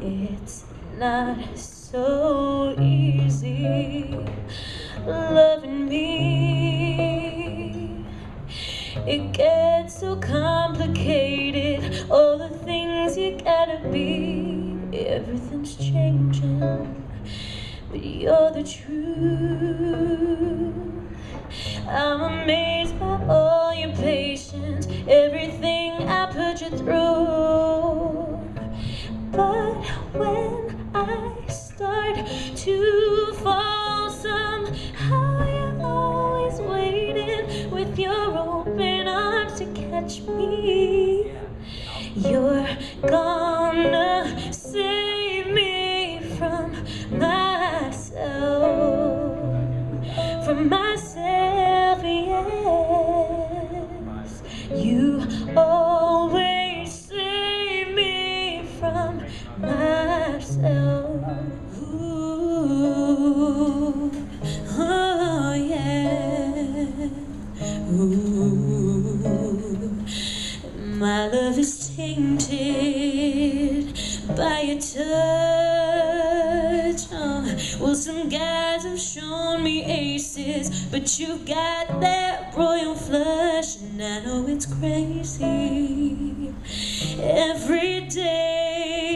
It's not so easy loving me. It gets so complicated, all the things you gotta be. Everything's changing, but you're the truth. I'm amazed by all your patience, everything I put you through. When I start to fall, somehow you're always waiting with your open arms to catch me. You're gonna My love is tainted by your touch. Oh, well, some guys have shown me aces, but you got that royal flush, and I know it's crazy. Every day,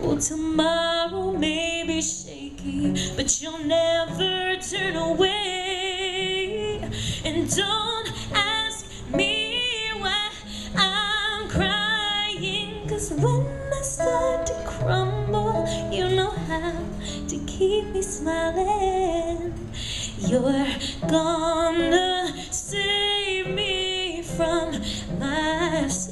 well, tomorrow may be shaky, but you'll never turn away. And don't cause when I start to crumble, you know how to keep me smiling. You're gonna save me from myself,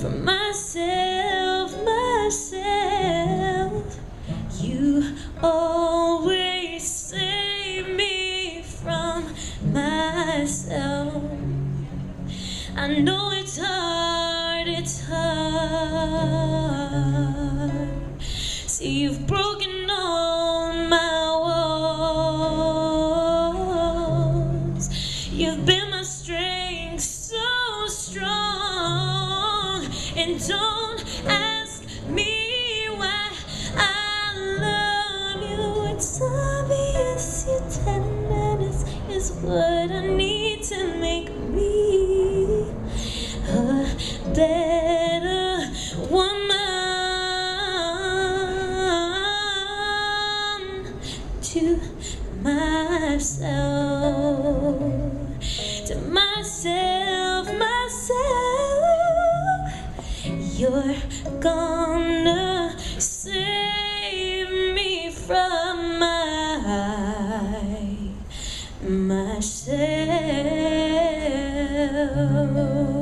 from myself, myself. You always save me from myself. I know it's hard. See, you've broken all my walls. You've been my strength so strong. And don't ask me why I love you. It's obvious your tenderness is what I need myself.